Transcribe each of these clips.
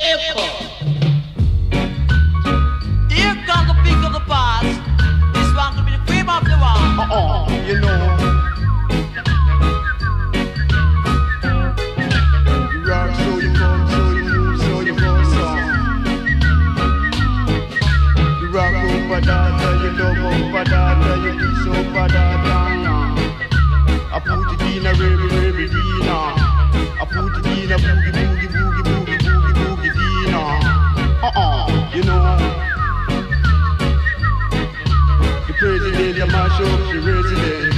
Echo. Here comes the peak of the past. This one be the cream of the. Uh-uh, you know. You rock, so you come, so you move, so you go song. You rock over you love over data, the.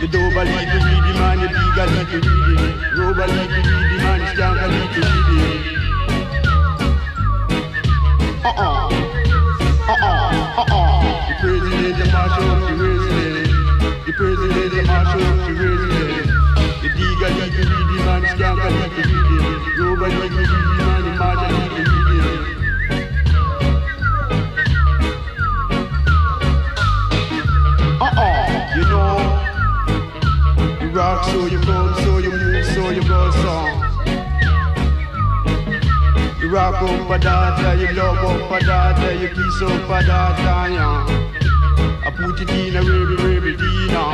You don't believe the man, you a little read it. Rubber leaf you read the man, you a little read rock, so you come, so you move, so you go song. You rock up a data, you love up a data, you kiss up a data, yeah. I put it in a ribby, ribby, dina.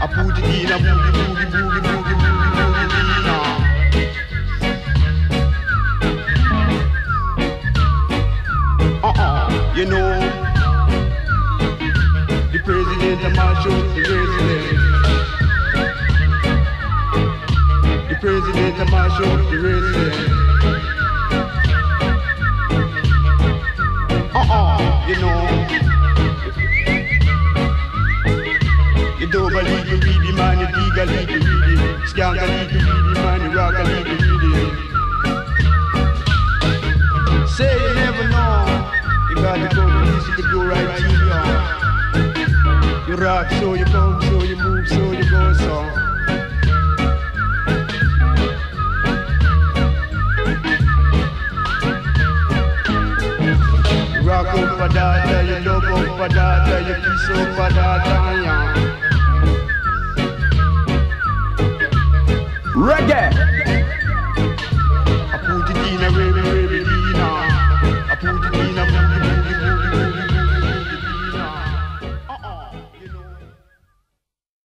I put it in a boogie, boogie, boogie, boogie, boogie, boogie, dina. Uh-uh, you know. The president of my show, the resident. The president of mash up the resident. Uh-uh, you know. You don't believe the man, you dig a it. Skank a little read the man, you rock a little read it. Say you never know. You gotta go to you could go right to you. You rock, so you come, so you move, so you go, so. Up for data, you love up for data, you kiss up for data.